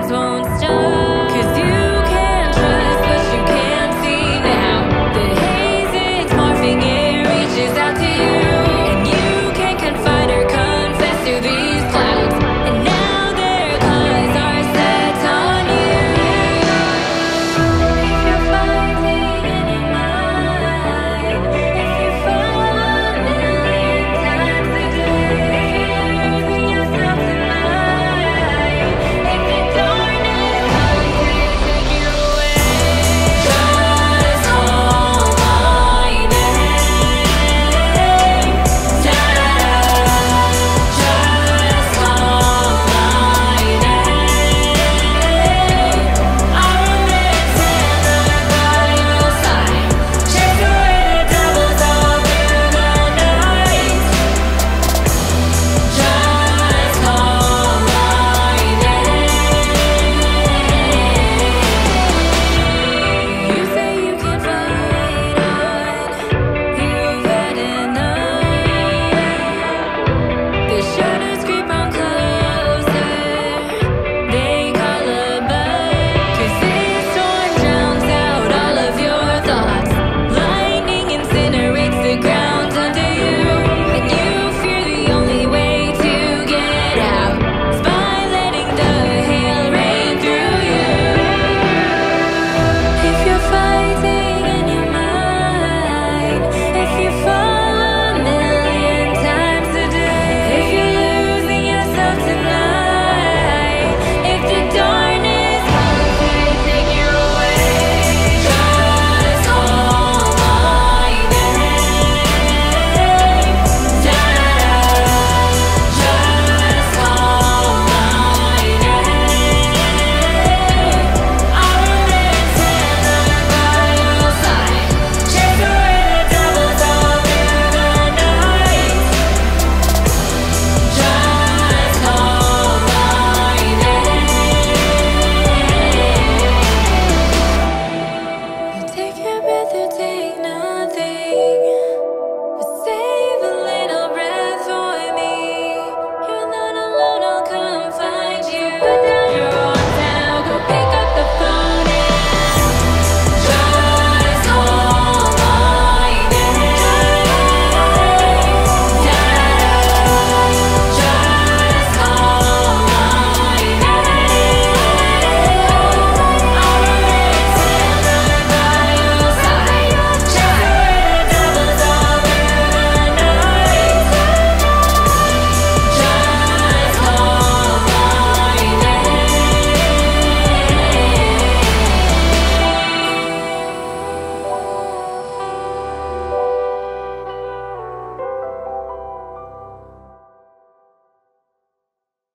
legs won't